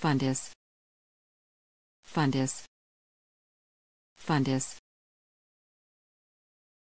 Fundus. Fundus. Fundus.